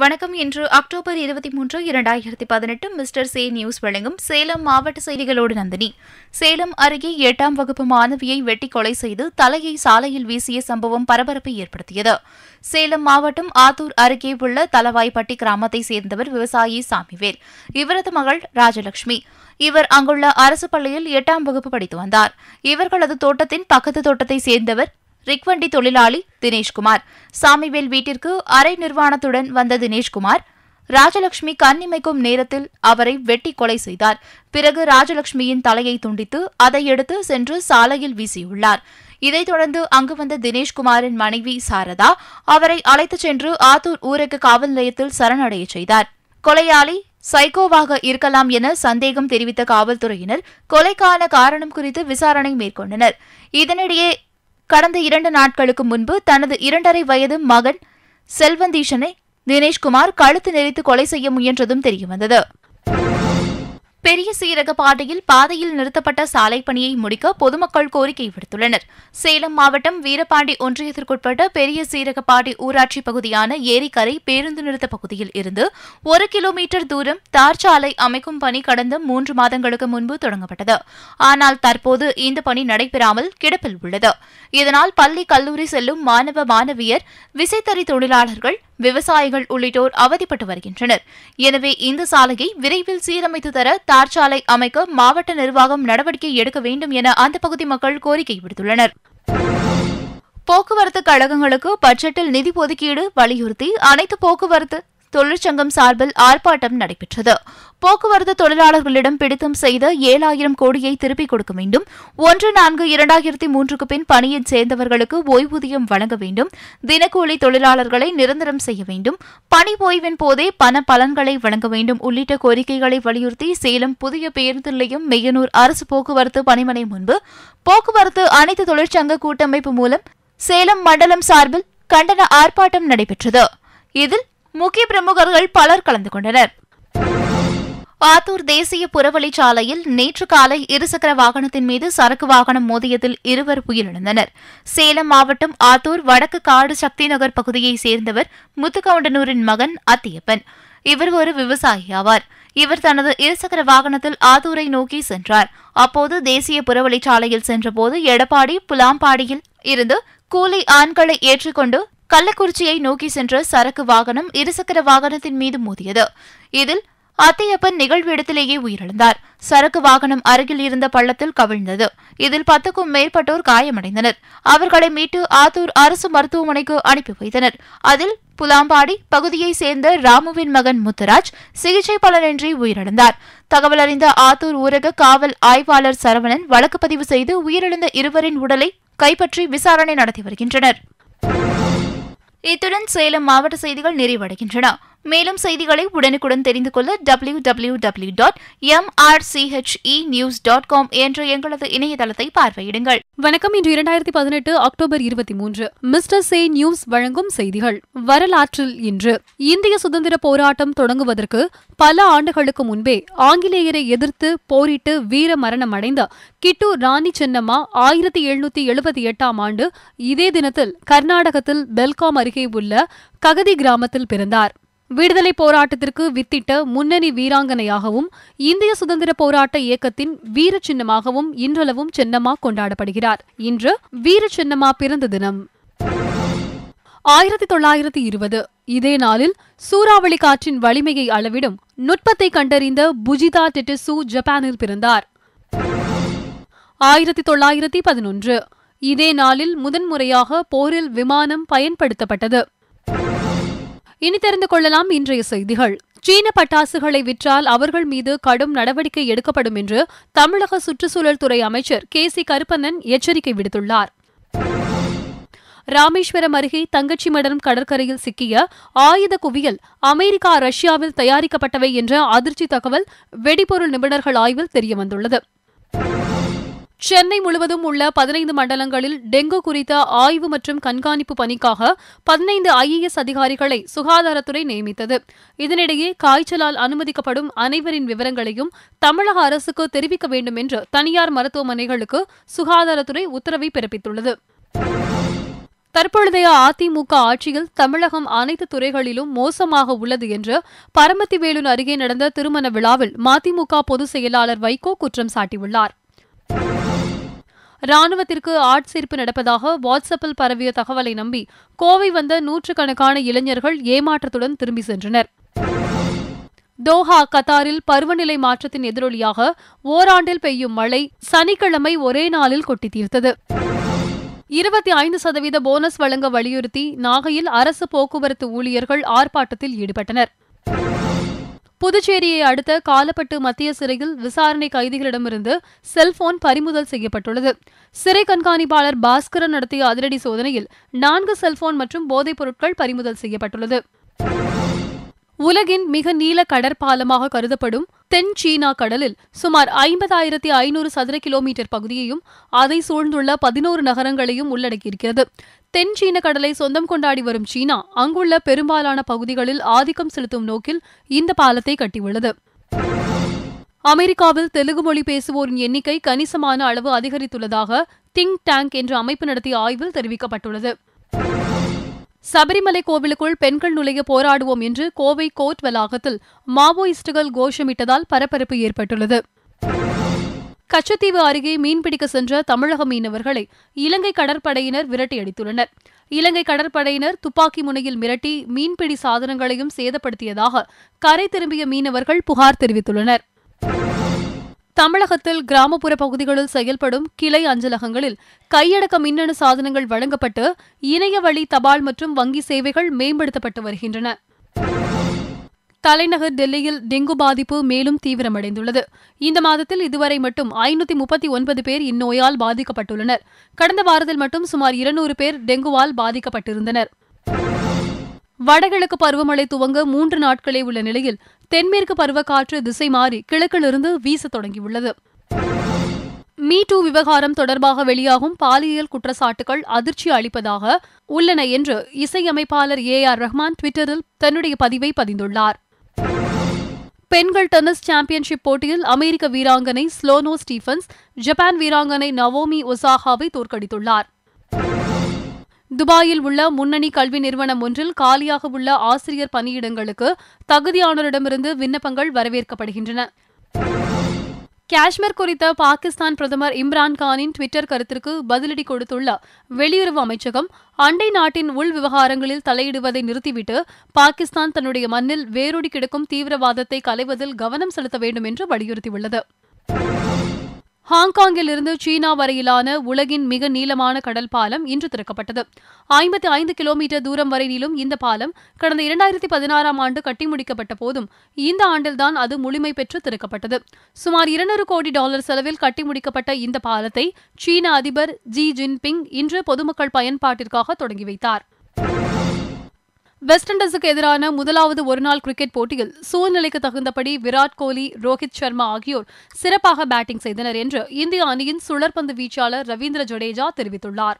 வணக்கம். இன்று அக்டோபர் இருபத்தி மூன்று இரண்டாயிரத்தி பதினெட்டு மிஸ்டர் சே நியூஸ் வழங்கும் சேலம் மாவட்ட செய்திகளோடு நந்தினி. சேலம் அருகே எட்டாம் வகுப்பு மாணவியை வெட்டி கொலை செய்து தலையை சாலையில் வீசிய சம்பவம் பரபரப்பை ஏற்படுத்தியது. சேலம் மாவட்டம் ஆத்தூர் அருகே உள்ள தலவாய்ப்பட்டி கிராமத்தைச் சேர்ந்தவர் விவசாயி சாமிவேல். இவரது மகள் ராஜலட்சுமி இவர் அங்குள்ள அரசு பள்ளியில் எட்டாம் வகுப்பு படித்து வந்தார். இவர்களது தோட்டத்தின் பக்கத்து தோட்டத்தைச் சேர்ந்தவர் ரிக்வண்டி தொழிலாளி தினேஷ்குமார். சாமிவேல் வீட்டிற்கு அரை நிர்வாணத்துடன் வந்த தினேஷ்குமார் ராஜலட்சுமி கண்ணிமைக்கும் நேரத்தில் அவரை வெட்டி கொலை செய்தார். பிறகு ராஜலட்சுமியின் தலையை துண்டித்து அதை எடுத்து சென்று சாலையில் வீசியுள்ளார். இதைத் தொடர்ந்து அங்கு வந்த தினேஷ்குமாரின் மனைவி சாரதா அவரை அழைத்துச் சென்று ஆத்தூர் ஊரக காவல் நிலையத்தில் சரணடையச் செய்தார். கொலையாளி சைக்கோவாக இருக்கலாம் என சந்தேகம் தெரிவித்த காவல்துறையினர் கொலைக்கான காரணம் குறித்து விசாரணை மேற்கொண்டனர். இதனிடையே கடந்த இரண்டு நாட்களுக்கு முன்பு தனது இரண்டரை வயது மகன் செல்வந்தீஷனை தினேஷ்குமார் கழுத்து நெரித்து கொலை செய்ய முயன்றதும் தெரியவந்தது. பெரிய சீரகப்பாதையில் பாதையில் நிறுத்தப்பட்ட சாலை பணியை முடிக்க பொதுமக்கள் கோரிக்கை விடுத்துள்ளனர். சேலம் மாவட்டம் வீரபாண்டி ஒன்றியத்திற்குட்பட்ட பெரிய சீரகப்பாடி ஊராட்சி பகுதியான ஏரிக்கரை பேருந்து நிறுத்த பகுதியில் இருந்து ஒரு கிலோமீட்டர் தூரம் தார் சாலை அமைக்கும் பணி கடந்த மூன்று மாதங்களுக்கு முன்பு தொடங்கப்பட்டது. ஆனால் தற்போது இந்த பணி நடைபெறாமல் கிடப்பில் உள்ளது. இதனால் பள்ளி கல்லூரி செல்லும் மாணவ மாணவியர் விசைத்தறி தொழிலாளர்கள் விவசாயிகள் உள்ளிட்டோர் அவதிப்பட்டு வருகின்றனர். எனவே இந்த சாலையை விரைவில் சீரமைத்து தர தார் சாலை அமைக்க மாவட்ட நிர்வாகம் நடவடிக்கை எடுக்க வேண்டும் என அந்த பகுதி மக்கள் கோரிக்கை விடுத்துள்ளனர். போக்குவரத்து கழகங்களுக்கு பட்ஜெட்டில் நிதி ஒதுக்கீடு வலியுறுத்தி அனைத்து போக்குவரத்து தொழிற்சங்கம் சார்பில் ஆர்ப்பாட்டம் நடைபெற்றது. போக்குவரத்து தொழிலாளர்களிடம் பிடித்தம் செய்த ஏழாயிரம் கோடியை திருப்பிக் கொடுக்க வேண்டும். ஒன்று நான்கு இரண்டாயிரத்தி மூன்றுக்கு பின் பணியில் சேர்ந்தவர்களுக்கு ஓய்வூதியம் வழங்க வேண்டும். தினக்கூலி தொழிலாளர்களை நிரந்தரம் செய்ய வேண்டும். பணி ஓய்வின் போதே பண பலன்களை வழங்க வேண்டும். உள்ளிட்ட கோரிக்கைகளை வலியுறுத்தி சேலம் புதிய பேருந்து நிலையம் மெய்யனூர் அரசு போக்குவரத்து பணிமனை முன்பு போக்குவரத்து அனைத்து தொழிற்சங்க கூட்டமைப்பு மூலம் சேலம் மண்டலம் சார்பில் கண்டன ஆர்ப்பாட்டம் நடைபெற்றது. இதில் முக்கிய பிரமுகர்கள் பலர் கலந்து கொண்டனர். ஆத்தூர் தேசிய புறவழிச்சாலையில் நேற்று காலை இருசக்கர வாகனத்தின் மீது சரக்கு வாகனம் மோதியதில் இருவர் உயிரிழந்தனர். சேலம் மாவட்டம் ஆத்தூர் வடக்கு காடு சக்தி நகர் பகுதியைச் சேர்ந்தவர் முத்துக்கவுண்டனூரின் மகன் அத்தியப்பன். இவர் ஒரு விவசாயி ஆவார். இவர் தனது இருசக்கர வாகனத்தில் ஆத்தூரை நோக்கி சென்றார். அப்போது தேசிய புறவழிச்சாலையில் சென்றபோது எடப்பாடி புலாம்பாடியில் இருந்து கூலி ஆண்களை ஏற்றிக்கொண்டு கள்ளக்குறிச்சியை நோக்கி சென்ற சரக்கு வாகனம் இருசக்கர வாகனத்தின் மீது மோதியது. இதில் அத்தையப்பன் நிகழ்வு இடத்திலேயே உயிரிழந்தார். சரக்கு வாகனம் அருகில் இருந்த பள்ளத்தில் கவிழ்ந்தது. இதில் பத்துக்கும் மேற்பட்டோர் காயமடைந்தனர். அவர்களை மீட்டு ஆத்தூர் அரசு மருத்துவமனைக்கு அனுப்பி வைத்தனர். அதில் புலாம்பாடி பகுதியைச் சேர்ந்த ராமுவின் மகன் முத்துராஜ் சிகிச்சை பலனின்றி உயிரிழந்தார். தகவல் அறிந்த ஆத்தூர் ஊரக காவல் ஆய்வாளர் சரவணன் வழக்கு பதிவு செய்து உயிரிழந்த இருவரின் உடலை கைப்பற்றி விசாரணை நடத்தி வருகின்றனர். இத்துடன் சேலம் மாவட்ட செய்திகள் நிறைவடைகின்றன. மேலும் செய்திகளை உடனுக்குடன் தெரிந்து கொள்ள W W W dot MRCHE news dot com என்ற எங்களது இணையதளத்தை பார்வையிடுங்கள். வணக்கம். இன்று இரண்டாயிரத்தி பதினெட்டு அக்டோபர் இருபத்தி மூன்று. மிஸ்டர் சே நியூஸ் வழங்கும் செய்திகள். வரலாற்றில் இன்று. இந்திய சுதந்திர போராட்டம் தொடங்குவதற்கு பல ஆண்டுகளுக்கு முன்பே ஆங்கிலேயரை எதிர்த்து போரிட்டு வீர மரணம் அடைந்த கிட்டூர் ராணி சென்னம்மா ஆயிரத்தி எழுநூத்தி எழுபத்தி எட்டாம் ஆண்டு இதே தினத்தில் கர்நாடகத்தில் பெல்காம் அருகே உள்ள ககதி கிராமத்தில் பிறந்தார். விடுதலை போராட்டத்திற்கு வித்திட்ட முன்னணி வீராங்கனையாகவும் இந்திய சுதந்திர போராட்ட இயக்கத்தின் வீர சின்னமாகவும் இன்றளவும் சென்னம்மா கொண்டாடப்படுகிறார். இன்று வீர சின்னம்மா பிறந்த தினம். ஆயிரத்தி தொள்ளாயிரத்தி இருபது. இதே நாளில் சூறாவளி காற்றின் வலிமையை அளவிடும் நுட்பத்தை கண்டறிந்த புஜிதா டெட்டிசு ஜப்பானில் பிறந்தார். ஆயிரத்தி தொள்ளாயிரத்தி பதினொன்று. இதே நாளில் முதன்முறையாக போரில் விமானம் பயன்படுத்தப்பட்டது. இனி தெரிந்து கொள்ளலாம் இன்றைய செய்திகள். சீன பட்டாசுகளை விற்றால் அவர்கள் மீது கடும் நடவடிக்கை எடுக்கப்படும் என்று தமிழக சுற்றுச்சூழல் துறை அமைச்சர் கே சி கருப்பண்ணன் எச்சரிக்கை விடுத்துள்ளார். ராமேஸ்வரம் அருகே தங்கச்சி மடம் கடற்கரையில் சிக்கிய ஆயுத குவியல் அமெரிக்கா ரஷ்யாவில் தயாரிக்கப்பட்டவை என்ற அதிர்ச்சி தகவல் வெடிபொருள் நிபுணர்கள் ஆய்வில் தெரியவந்துள்ளது. சென்னை முழுவதும் உள்ள பதினைந்து மண்டலங்களில் டெங்கு குறித்த ஆய்வு மற்றும் கண்காணிப்பு பணிக்காக பதினைந்து ஐஏஎஸ் அதிகாரிகளை சுகாதாரத்துறை நியமித்தது. இதனிடையே காய்ச்சலால் அனுமதிக்கப்படும் அனைவரின் விவரங்களையும் தமிழக அரசுக்கு தெரிவிக்க வேண்டும் என்று தனியார் மருத்துவமனைகளுக்கு சுகாதாரத்துறை உத்தரவை பிறப்பித்துள்ளது. தற்பொழுதைய அதிமுக ஆட்சியில் தமிழகம் அனைத்து துறைகளிலும் மோசமாக உள்ளது என்று பரமத்திவேலூர் அருகே நடந்த திருமண விழாவில் மதிமுக பொதுச் செயலாளர் வைகோ குற்றம் சாட்டியுள்ளார். ராணுவத்திற்கு ஆட்சேர்ப்பு நடப்பதாக வாட்ஸ்அப்பில் பரவிய தகவலை நம்பி கோவை வந்த நூற்றுக்கணக்கான இளைஞர்கள் ஏமாற்றத்துடன் திரும்பி சென்றனர். தோஹா கத்தாரில் பருவநிலை மாற்றத்தின் எதிரொலியாக ஓராண்டில் பெய்யும் மழை சனிக்கிழமை ஒரே நாளில் கொட்டி தீர்த்தது. இருபத்தி ஐந்து சதவீத போனஸ் வழங்க வலியுறுத்தி நாகையில் அரசு போக்குவரத்து ஊழியர்கள் ஆர்ப்பாட்டத்தில் ஈடுபட்டனர். புதுச்சேரியை அடுத்த காலப்பட்டு மத்திய சிறையில் விசாரணை கைதிகளிடமிருந்து செல்போன் பறிமுதல் செய்யப்பட்டுள்ளது. சிறை கண்காணிப்பாளர் பாஸ்கரன் நடத்திய அதிரடி சோதனையில் நான்கு செல்போன் மற்றும் போதைப் பொருட்கள் பறிமுதல் செய்யப்பட்டுள்ளது. உலகின் மிக நீள கடற்பாலமாக கருதப்படும் தென் சீனா கடலில் சுமார் ஐம்பதாயிரத்தி ஐநூறு சதுர கிலோமீட்டர் பகுதியையும் அதை சூழ்ந்துள்ள பதினோரு நகரங்களையும் உள்ளடக்கியிருக்கிறது. தென் சீன கடலை சொந்தம் கொண்டாடி வரும் சீனா அங்குள்ள பெரும்பாலான பகுதிகளில் ஆதிக்கம் செலுத்தும் நோக்கில் இந்த பாலத்தை கட்டியுள்ளது. அமெரிக்காவில் தெலுங்கு மொழி பேசுவோரின் எண்ணிக்கை கணிசமான அளவு அதிகரித்துள்ளதாக திங்க் டேங்க் என்ற அமைப்பு நடத்திய ஆய்வில் தெரிவிக்கப்பட்டுள்ளது. சபரிமலை கோவிலுக்குள் பெண்கள் நுழைய போராடுவோம் என்று கோவை கோர்ட் வளாகத்தில் மாவோயிஸ்டுகள் கோஷமிட்டதால் பரபரப்பு ஏற்பட்டுள்ளது. கச்சத்தீவு அருகே மீன்பிடிக்க சென்ற தமிழக மீனவர்களை இலங்கை கடற்படையினர் விரட்டியடித்துள்ளனர் இலங்கை கடற்படையினர் துப்பாக்கி முனையில் மிரட்டி மீன்பிடி சாதனங்களையும் சேதப்படுத்தியதாக கரை திரும்பிய மீனவர்கள் புகார் தெரிவித்துள்ளனர். தமிழகத்தில் கிராமப்புற பகுதிகளில் செயல்படும் கிளை அஞ்சலகங்களில் கையடக்க மின்னணு சாதனங்கள் வழங்கப்பட்டு இணைய வழி தபால் மற்றும் வங்கி சேவைகள் மேம்படுத்தப்பட்டு வருகின்றன. தலைநகர் டெல்லியில் டெங்கு பாதிப்பு மேலும் தீவிரமடைந்துள்ளது. இந்த மாதத்தில் இதுவரை மட்டும் ஐநூத்தி முப்பத்தி ஒன்பது பேர் இந்நோயால் பாதிக்கப்பட்டுள்ளனர். கடந்த வாரத்தில் மட்டும் சுமார் இருநூறு பேர் டெங்குவால் பாதிக்கப்பட்டிருந்தனர். வடகிழக்கு பருவமழை துவங்க மூன்று நாட்களே உள்ள நிலையில் தென்மேற்கு பருவக்காற்று திசை மாறி கிழக்கிலிருந்து வீச தொடங்கியுள்ளது. மீ டூ விவகாரம் தொடர்பாக வெளியாகும் பாலியல் குற்றச்சாட்டுகள் அதிர்ச்சி அளிப்பதாக உள்ளன என்று இசையமைப்பாளர் ஏ ஆர் ரஹ்மான் ட்விட்டரில் தன்னுடைய பதிவை பதிந்துள்ளார். பெண்கள் டென்னிஸ் சாம்பியன்ஷிப் போட்டியில் அமெரிக்க வீராங்கனை ஸ்லோனோ ஸ்டீஃபன்ஸ் ஜப்பான் வீராங்கனை நவோமி ஒசாகாவை தோற்கடித்துள்ளார். துபாயில் உள்ள முன்னணி கல்வி நிறுவனம் ஒன்றில் காலியாக உள்ள ஆசிரியர் பணியிடங்களுக்கு தகுதியானோரிடமிருந்து விண்ணப்பங்கள் வரவேற்கப்படுகின்றன. காஷ்மீர் குறித்த பாகிஸ்தான் பிரதமர் இம்ரான்கானின் ட்விட்டர் கருத்திற்கு பதிலடி கொடுத்துள்ள வெளியுறவு அமைச்சகம் அண்டை நாட்டின் உள் விவகாரங்களில் தலையிடுவதை நிறுத்திவிட்டு பாகிஸ்தான் தன்னுடைய மண்ணில் வேரூடி கிடக்கும் தீவிரவாதத்தை களைவதில் கவனம் செலுத்த வேண்டும் என்று வலியுறுத்தியுள்ளது. ஹாங்காங்கில் இருந்து சீனா வரையிலான உலகின் மிக நீளமான கடல் பாலம் இன்று திறக்கப்பட்டது. ஐம்பத்தி ஐந்து கிலோமீட்டர் தூரம் வரை நீளும் இந்த பாலம் கடந்த இரண்டாயிரத்தி பதினாறாம் ஆண்டு கட்டி முடிக்கப்பட்ட போதும் இந்த ஆண்டில்தான் அது முழுமை பெற்று திறக்கப்பட்டது. சுமார் இருநூறு கோடி டாலர் செலவில் கட்டி முடிக்கப்பட்ட இந்த பாலத்தை சீன அதிபர் ஜி ஜின்பிங் இன்று பொதுமக்கள் பயன்பாட்டிற்காக தொடங்கி வைத்தார். வெஸ்ட் இண்டீஸுக்கு எதிரான முதலாவது ஒருநாள் கிரிக்கெட் போட்டியில் சூழ்நிலைக்கு தகுந்தபடி விராட் கோலி ரோஹித் சர்மா ஆகியோர் சிறப்பாக பேட்டிங் செய்தனர் என்று இந்திய அணியின் சுழற்பந்து வீச்சாளர் ரவீந்திர ஜடேஜா தெரிவித்துள்ளார்.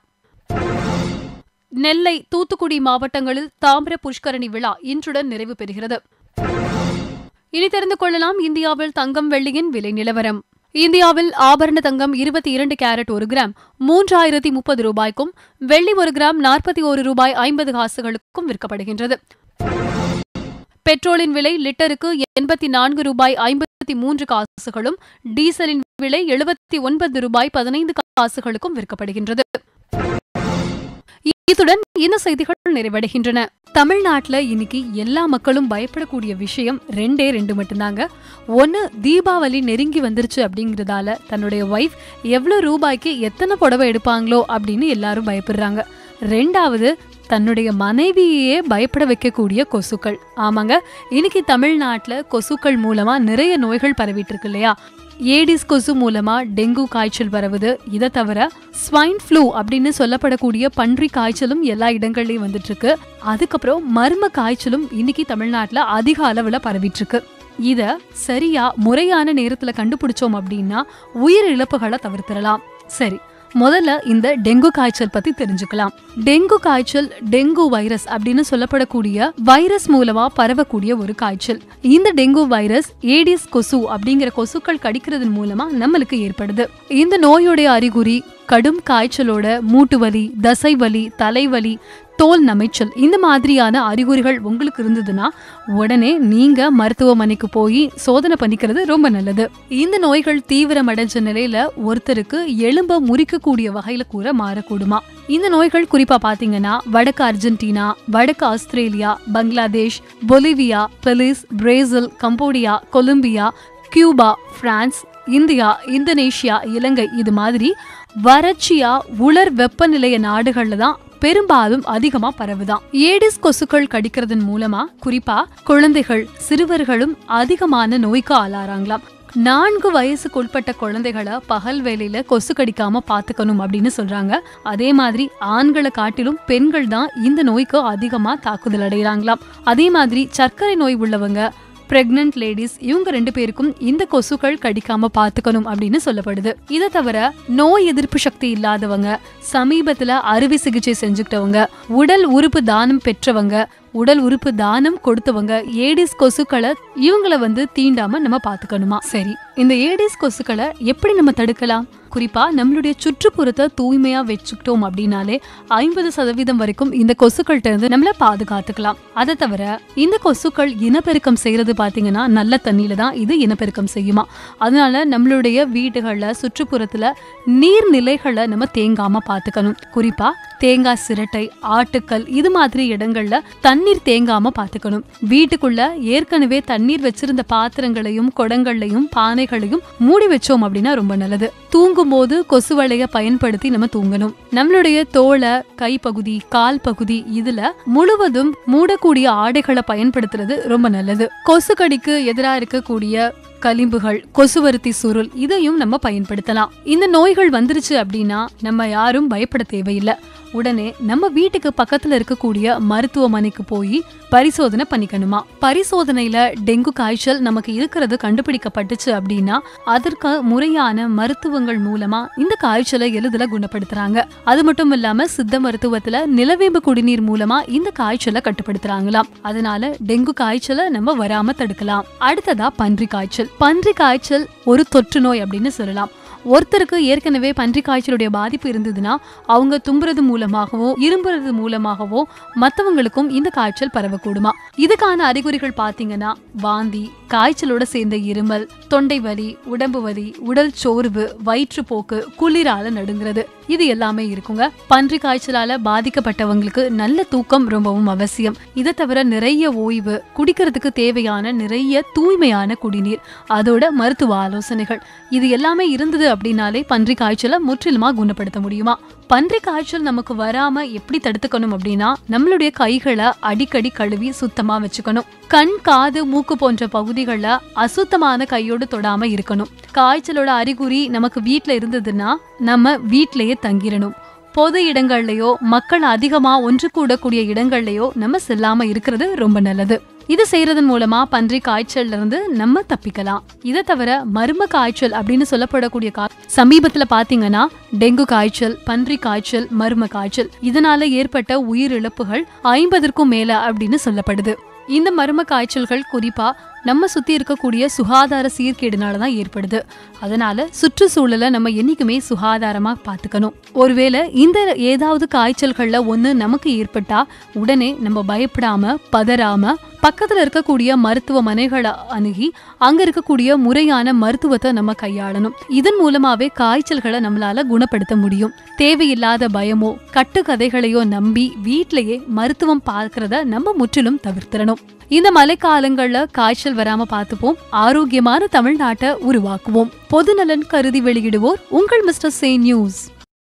நெல்லை தூத்துக்குடி மாவட்டங்களில் தாமிர புஷ்கரணி விழா இன்றுடன் நிறைவு பெறுகிறது. இனி தெரிந்து கொள்ளலாம் இந்தியாவில் தங்கம் வெள்ளியின் விலை நிலவரம். இந்தியாவில் ஆபரண தங்கம் இருபத்தி இரண்டு கேரட் ஒரு கிராம் மூன்றாயிரத்தி முப்பது ரூபாய்க்கும் வெள்ளி ஒரு கிராம் நாற்பத்தி ஒரு ரூபாய் ஐம்பது காசுகளுக்கும் விற்கப்படுகின்றது. பெட்ரோலின் விலை லிட்டருக்கு எண்பத்தி நான்கு ரூபாய் ஐம்பத்தி மூன்று காசுகளும் டீசலின் விலை எழுபத்தி ஒன்பது ரூபாய் பதினைந்து காசுகளுக்கும் விற்கப்படுகின்றது. இத்துடன் இந்த செய்திகள் நிறைவடைகின்றன. தமிழ்நாட்டுல இன்னைக்கு எல்லா மக்களும் பயப்படக்கூடிய விஷயம் ரெண்டே ரெண்டு மட்டும்தாங்க. ஒன்னு தீபாவளி நெருங்கி வந்துருச்சு அப்படிங்கறதால தன்னுடைய ஒய்ஃப் எவ்வளோ ரூபாய்க்கு எத்தனை புடவை எடுப்பாங்களோ அப்படின்னு எல்லாரும் பயப்படுறாங்க. ரெண்டாவது தன்னுடைய மனைவியே பயப்பட வைக்கக்கூடிய கொசுக்கள். ஆமாங்க இன்னைக்கு தமிழ்நாட்டுல கொசுக்கள் மூலமா நிறைய நோய்கள் பரவிட்டு இருக்கு இல்லையா? ஏடிஸ் கொசு மூலமா டெங்கு காய்ச்சல் வரவுது இதை தவிர ஸ்வைன் ஃப்ளூ அப்படின்னு சொல்லப்படக்கூடிய பன்றி காய்ச்சலும் எல்லா இடங்கள்லயும் வந்துட்டு இருக்கு அதுக்கப்புறம் மர்ம காய்ச்சலும் இன்னைக்கு தமிழ்நாட்டுல அதிக அளவுல பரவிட்டு இருக்கு இத சரியா முறையான நேரத்துல கண்டுபிடிச்சோம் அப்படின்னா உயிர் இழப்புகளை தவிர்த்திடலாம். சரி முதல்ல இந்த டெங்கு காய்ச்சல் பத்தி தெரிஞ்சுக்கலாம். டெங்கு காய்ச்சல் டெங்கு வைரஸ் அப்படின்னு சொல்லப்படக்கூடிய வைரஸ் மூலமா பரவக்கூடிய ஒரு காய்ச்சல். இந்த டெங்கு வைரஸ் ஏடிஸ் கொசு அப்படிங்கிற கொசுக்கள் கடிக்கிறதன் மூலமா நம்மளுக்கு ஏற்படுது. இந்த நோயுடைய அறிகுறி கடும் காய்ச்சலோட மூட்டு வலி தசை வலி தலைவலி தோல் நமைச்சல். இந்த மாதிரியான அறிகுறிகள் உங்களுக்கு இருந்ததுன்னா உடனே நீங்க மருத்துவமனைக்கு போய் சோதனை பண்ணிக்கிறது ரொம்ப நல்லது. இந்த நோய்கள் தீவிரமடைஞ்ச நிலையில ஒருத்தருக்கு எலும்ப முறிக்கக்கூடிய வகையில கூட மாறக்கூடுமா? இந்த நோய்கள் குறிப்பா பாத்தீங்கன்னா வடக்கு அர்ஜென்டினா வடக்கு Australia Bangladesh Bolivia Belize Brazil Cambodia Colombia Cuba France India Indonesia Ilangai இது மாதிரி வறட்சியா உலர் வெப்பநிலைய நாடுகள்ல தான் பெரும்பாலும் அதிகமா பரவுதான். ஏடிஸ் கொசுக்கள் கடிக்கிறதன் மூலமா குறிப்பா குழந்தைகள் சிறுவர்களும் அதிகமான நோய்க்கு ஆளாறாங்களாம். நான்கு வயசுக்குட்பட்ட குழந்தைகளை பகல் வேலையில கொசு கடிக்காம பாத்துக்கணும் அப்படின்னு சொல்றாங்க. அதே மாதிரி ஆண்களை காட்டிலும் பெண்கள் தான் இந்த நோய்க்கு அதிகமா தாக்குதல் அடைகிறாங்களாம் அதே மாதிரி சர்க்கரை நோய் உள்ளவங்க பிரெக்னன்ட் லேடிஸ் இவங்க ரெண்டு பேருக்கும் இந்த கொசுக்கள் கடிக்காம பாத்துக்கணும் அப்படின்னு சொல்லப்படுது. இதை தவிர நோய் எதிர்ப்பு சக்தி இல்லாதவங்க சமீபத்துல அறுவை சிகிச்சை செஞ்சுக்கிட்டவங்க உடல் உறுப்பு தானம் பெற்றவங்க உடல் உறுப்பு தானம் கொடுத்தவங்க ஏடிஸ் கொசுக்களை இவங்கள வந்து தீண்டாம நம்ம பாத்துக்கணுமா? சரி இந்த ஏடிஸ் கொசுக்களை எப்படி நம்ம தடுக்கலாம்? குறிப்பா நம்மளுடைய சுற்றுப்புறத்தை தூய்மையா வச்சுக்கிட்டோம் அப்படின்னாலே ஐம்பது சதவீதம் வரைக்கும் இந்த கொசுக்கள்கிட்ட இருந்து நம்மள பாதுகாத்துக்கலாம். அதை தவிர இந்த கொசுக்கள் இனப்பெருக்கம் செய்யறது பாத்தீங்கன்னா நல்ல தண்ணியில் தான் இது இனப்பெருக்கம் செய்யுமா. அதனால நம்மளுடைய வீடுகள்ல சுற்றுப்புறத்துல நீர்நிலைகளை நம்ம தேங்காம பாத்துக்கணும். குறிப்பா தேங்காய் சிரட்டை ஆட்டுக்கல் இது மாதிரி இடங்கள்ல தண்ணீர் தேங்காம பாத்துக்கணும். வீட்டுக்குள்ள ஏற்கனவே தண்ணீர் வச்சிருந்த பாத்திரங்களையும் குடங்களையும் பானைகளையும் மூடி வச்சோம் அப்படின்னா ரொம்ப நல்லது. தூங்கும் போது கொசுவலையை பயன்படுத்தி நம்ம தூங்கணும். நம்மளுடைய தோலை கைப்பகுதி கால் பகுதி இதுல முழுவதும் மூடக்கூடிய ஆடைகளை பயன்படுத்துறது ரொம்ப நல்லது. கொசு கடிக்கு எதிரா இருக்கக்கூடிய களிம்புகள் கொசுவருத்தி சுருள் இதையும் நம்ம பயன்படுத்தலாம். இந்த நோய்கள் வந்துருச்சு அப்படின்னா நம்ம யாரும் பயப்பட தேவையில்லை. உடனே நம்ம வீட்டுக்கு பக்கத்துல இருக்கக்கூடிய மருத்துவமனைக்கு போய் பரிசோதனை பண்ணிக்கணுமா? பரிசோதனையில டெங்கு காய்ச்சல் நமக்கு இருக்கிறது கண்டுபிடிக்கப்பட்டுச்சு அப்படின்னா அதற்கு முறையான மருத்துவங்கள் மூலமா இந்த காய்ச்சலை எளிதில குணப்படுத்துறாங்க. அது மட்டும் இல்லாம சித்த மருத்துவத்துல நிலவேம்பு குடிநீர் மூலமா இந்த காய்ச்சலை கட்டுப்படுத்துறாங்களாம். அதனால டெங்கு காய்ச்சலை நம்ம வராம தடுக்கலாம். அடுத்ததா பன்றி காய்ச்சல். பன்றி காய்ச்சல் ஒரு தொற்று நோய் அப்படின்னு சொல்லலாம். ஒருத்தருக்கு ஏற்கனவே பன்றி காய்ச்சலுடைய பாதிப்பு இருந்ததுன்னா அவங்க தும்புறது மூலமாகவோ இரும்புறது மூலமாகவோ மற்றவங்களுக்கும் இந்த காய்ச்சல் பரவக்கூடுமா? இதுக்கான அறிகுறிகள் பாத்தீங்கன்னா வாந்தி காய்ச்சலோட சேர்ந்த இருமல் தொண்டை வலி உடம்பு வலி உடல் சோர்வு வயிற்றுப்போக்கு குளிரால நடுங்கிறது. இது எல்லாமே இருக்குங்க. பன்றி காய்ச்சலால பாதிக்கப்பட்டவங்களுக்கு நல்ல தூக்கம் ரொம்பவும் அவசியம். இதை தவிர நிறைய ஓய்வு குடிக்கிறதுக்கு தேவையான நிறைய தூய்மையான குடிநீர் அதோட மருத்துவ ஆலோசனைகள். இது எல்லாமே இருந்தது அப்படின்னாலே பன்றி காய்ச்சலை முற்றிலுமா குணப்படுத்த முடியுமா? பன்றி காய்ச்சல் நமக்கு வராம எப்படி தடுத்துக்கணும் அப்படின்னா நம்மளுடைய கைகளை அடிக்கடி கழுவி சுத்தமா வச்சுக்கணும். கண் காது மூக்கு போன்ற பகுதிகளை அசுத்தமான கையோடு தொடாம இருக்கணும். காய்ச்சலோட அறிகுறி நமக்கு வீட்டில் இருந்ததுன்னா நம்ம வீட்டிலேயே தங்கிடணும் பொது இடங்கள்லயோ மக்கள் அதிகமா ஒன்று கூடக்கூடிய இடங்கள்லயோ நம்ம செல்லாம இருக்கிறது ரொம்ப நல்லது. இது செய்யறதன் மூலமா பன்றி காய்ச்சல்ல இருந்து நம்ம தப்பிக்கலாம். இதை தவிர மர்ம காய்ச்சல் அப்படின்னு சொல்லப்படக்கூடிய கா சமீபத்துல பாத்தீங்கன்னா டெங்கு காய்ச்சல் பன்றி காய்ச்சல் மர்ம காய்ச்சல் இதனால ஏற்பட்ட உயிரிழப்புகள் ஐம்பதற்கும் மேல அப்படின்னு சொல்லப்படுது. இந்த மர்ம காய்ச்சல்கள் குறிப்பா நம்ம சுத்தி இருக்கக்கூடிய சுகாதார சீர்கேடுனால தான் ஏற்படுது. அதனால சுற்றுச்சூழலை நம்ம என்னைக்குமே சுகாதாரமாக பார்த்துக்கணும் ஒருவேளை இந்த ஏதாவது காய்ச்சல்களில் ஒன்று நமக்கு ஏற்பட்டா உடனே நம்ம பயப்படாம பதறாம பக்கத்துல இருக்கக்கூடிய மருத்துவமனைகளை அணுகி அங்க இருக்கக்கூடிய முறையான மருத்துவத்தை நம்ம கையாளணும். இதன் மூலமாவே காய்ச்சல்களை நம்மளால குணப்படுத்த முடியும். தேவையில்லாத பயமோ கட்டுக்கதைகளையோ நம்பி வீட்டிலேயே மருத்துவம் பார்க்கறத நம்ம முற்றிலும் தவிர்த்திடணும். இந்த மழைக்காலங்கள்ல காய்ச்சல் வராம பார்த்துப்போம். ஆரோக்கியமான தமிழ்நாட்டை உருவாக்குவோம். பொதுநலன் கருதி வெளியிடுவோர் உங்கள் மிஸ்டர் சே நியூஸ்.